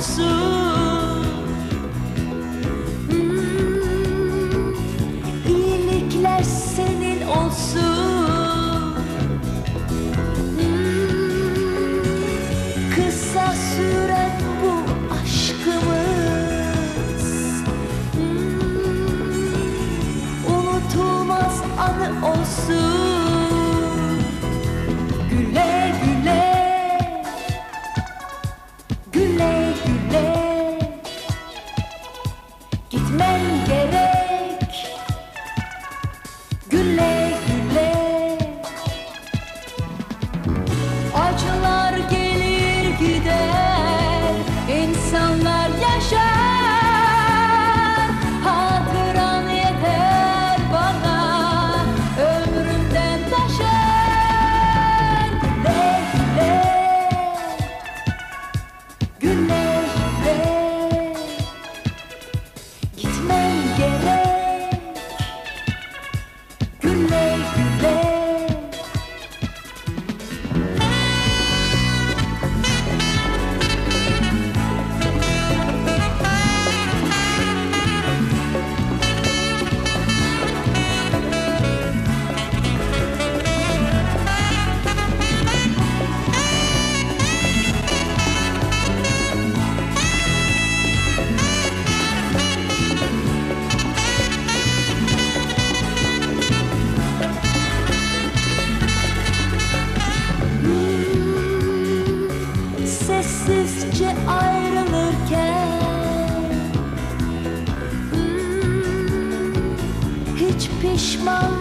olsun. Hmm, iyilikler senin olsun. Ayrılırken. Hmm, hiç pişman